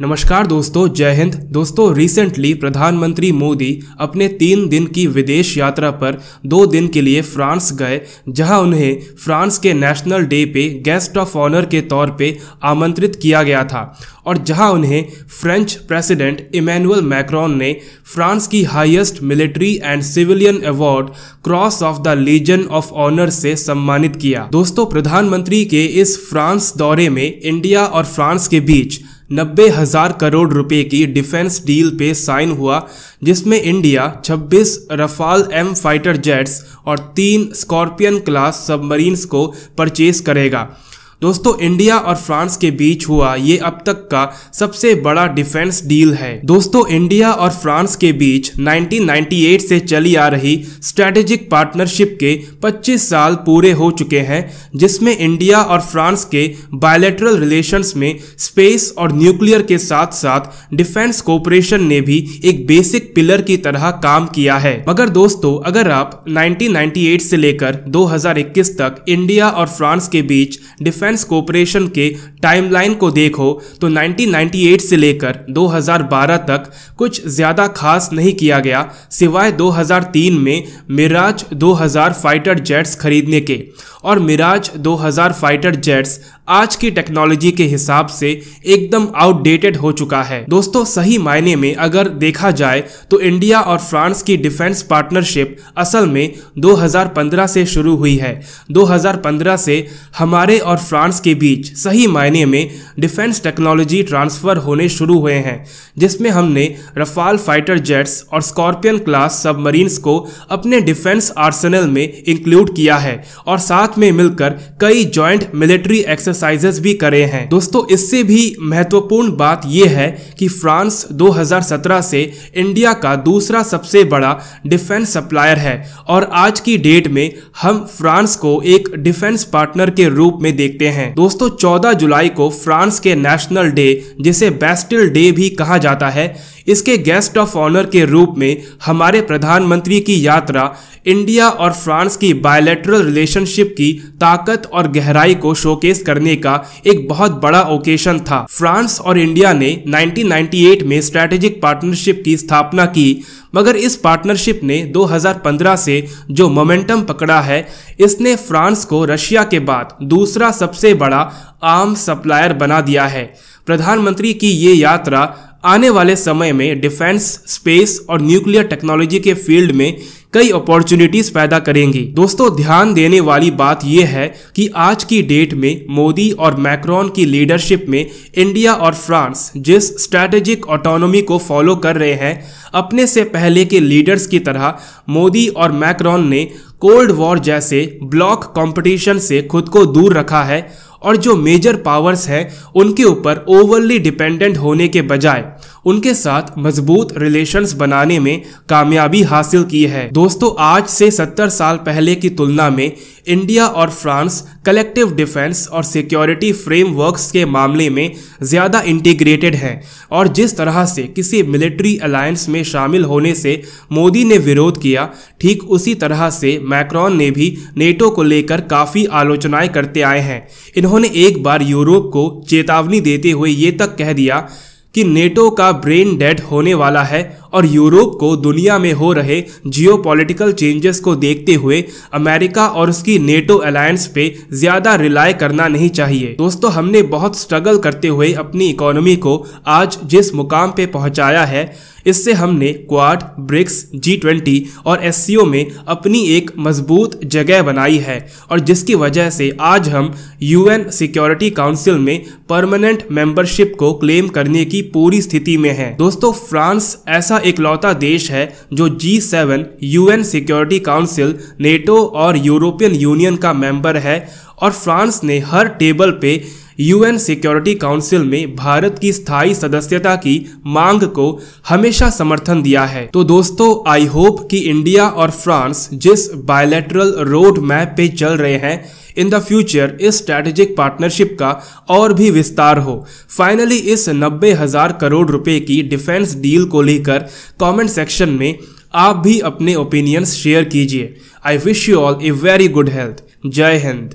नमस्कार दोस्तों, जय हिंद। दोस्तों रिसेंटली प्रधानमंत्री मोदी अपने तीन दिन की विदेश यात्रा पर दो दिन के लिए फ्रांस गए, जहाँ उन्हें फ्रांस के नेशनल डे पे गेस्ट ऑफ़ ऑनर के तौर पे आमंत्रित किया गया था और जहाँ उन्हें फ्रेंच प्रेसिडेंट इमैनुअल मैक्रॉन ने फ्रांस की highest military and civilian award Cross of the Legion of Honour से सम्मानित किया। दोस्तों, प्रधानमंत्री के इस फ्रांस दौरे में इंडिया और फ्रांस के बीच नब्बे हज़ार करोड़ रुपए की डिफेंस डील पे साइन हुआ, जिसमें India 26 Rafale M fighter jets और तीन स्कॉर्पियन क्लास सबमरीन्स को परचेज करेगा। दोस्तों, इंडिया और फ्रांस के बीच हुआ ये अब तक का सबसे बड़ा डिफेंस डील है। दोस्तों, इंडिया और फ्रांस के बीच 1998 से चली आ रही स्ट्रेटेजिक पार्टनरशिप के 25 साल पूरे हो चुके हैं, जिसमें इंडिया और फ्रांस के बायोलेटरल रिलेशंस में स्पेस और न्यूक्लियर के साथ साथ डिफेंस कोऑपरेशन ने भी एक बेसिक पिलर की तरह काम किया है। मगर दोस्तों, अगर आप 1998 से लेकर 2021 तक इंडिया और फ्रांस के बीच डिफेंस डिफेंस कोऑपरेशन के टाइमलाइन को देखो तो 1998 से लेकर 2012 तक कुछ ज़्यादा खास नहीं किया गया, सिवाय 2003 में मिराज 2000 फाइटर जेट्स खरीदने के। और मिराज 2000 फाइटर जेट्स आज की टेक्नोलॉजी के हिसाब से एकदम आउटडेटेड हो चुका है। दोस्तों, सही मायने में अगर देखा जाए तो इंडिया और फ्रांस की डिफेंस पार्टनरशिप असल में 2015 से शुरू हुई है। 2015 से हमारे और फ्रांस के बीच सही मायने में डिफेंस टेक्नोलॉजी ट्रांसफ़र होने शुरू हुए हैं, जिसमें हमने रफाल फाइटर जेट्स और स्कॉर्पियन क्लास सबमरीन्स को अपने डिफेंस आर्सेनल में इंक्लूड किया है और साथ में मिलकर कई ज्वाइंट मिलिट्री एक्सरसाइजेस भी करे हैं। दोस्तों, इससे भी महत्वपूर्ण बात यह है कि फ्रांस 2017 से इंडिया का दूसरा सबसे बड़ा डिफेंस सप्लायर है और आज की डेट में हम फ्रांस को एक डिफेंस पार्टनर के रूप में देखते हैं। दोस्तों 14 जुलाई को फ्रांस के नेशनल डे, जिसे बेस्टिल डे भी कहा जाता है इसके गेस्ट ऑफ़ ऑनर के रूप में हमारे प्रधानमंत्री की यात्रा, इंडिया और फ्रांस की बायोलेटरल रिलेशनशिप की ताकत और गहराई को शोकेस करने का एक बहुत बड़ा ओकेशन था। फ्रांस और इंडिया ने 1998 में स्ट्रेटेजिक पार्टनरशिप की स्थापना की, मगर इस पार्टनरशिप ने 2015 से जो मोमेंटम पकड़ा है, इसने फ्रांस को रशिया के बाद दूसरा सबसे बड़ा आर्म सप्लायर बना दिया है। प्रधानमंत्री की ये यात्रा आने वाले समय में डिफेंस, स्पेस और न्यूक्लियर टेक्नोलॉजी के फ़ील्ड में कई अपॉर्चुनिटीज़ पैदा करेंगी। दोस्तों, ध्यान देने वाली बात यह है कि आज की डेट में मोदी और मैक्रॉन की लीडरशिप में इंडिया और फ्रांस जिस स्ट्रैटेजिक ऑटोनॉमी को फॉलो कर रहे हैं, अपने से पहले के लीडर्स की तरह मोदी और मैक्रॉन ने कोल्ड वॉर जैसे ब्लॉक कंपटीशन से खुद को दूर रखा है और जो मेजर पावर्स हैं, उनके ऊपर ओवरली डिपेंडेंट होने के बजाय, उनके साथ मज़बूत रिलेशंस बनाने में कामयाबी हासिल की है। दोस्तों, आज से 70 साल पहले की तुलना में इंडिया और फ्रांस कलेक्टिव डिफेंस और सिक्योरिटी फ्रेमवर्क्स के मामले में ज़्यादा इंटीग्रेटेड हैं और जिस तरह से किसी मिलिट्री अलायंस में शामिल होने से मोदी ने विरोध किया, ठीक उसी तरह से मैक्रॉन ने भी नेटो को लेकर काफ़ी आलोचनाएँ करते आए हैं। इन्होंने एक बार यूरोप को चेतावनी देते हुए ये तक कह दिया कि नेटो का ब्रेन डेड होने वाला है और यूरोप को दुनिया में हो रहे जियोपॉलिटिकल चेंजेस को देखते हुए अमेरिका और उसकी नेटो अलायंस पे ज़्यादा रिलाय करना नहीं चाहिए। दोस्तों, हमने बहुत स्ट्रगल करते हुए अपनी इकोनॉमी को आज जिस मुकाम पे पहुँचाया है, इससे हमने क्वाड ब्रिक्स जी ट्वेंटी और एस में अपनी एक मज़बूत जगह बनाई है और जिसकी वजह से आज हम यूएन सिक्योरिटी काउंसिल में परमानेंट मेंबरशिप को क्लेम करने की पूरी स्थिति में है। दोस्तों, फ्रांस ऐसा इकलौता देश है जो G seven UN security council NATO और यूरोपियन यूनियन का मेंबर है और फ्रांस ने हर टेबल पे यूएन सिक्योरिटी काउंसिल में भारत की स्थायी सदस्यता की मांग को हमेशा समर्थन दिया है। तो दोस्तों आई होप कि इंडिया और फ्रांस जिस बायोलेटरल रोड मैप पे चल रहे हैं इन द फ्यूचर इस स्ट्रैटेजिक पार्टनरशिप का और भी विस्तार हो। फाइनली इस नब्बे हज़ार करोड़ रुपए की डिफेंस डील को लेकर कमेंट सेक्शन में आप भी अपने ओपिनियंस शेयर कीजिए। I wish you all a very good health जय हिंद।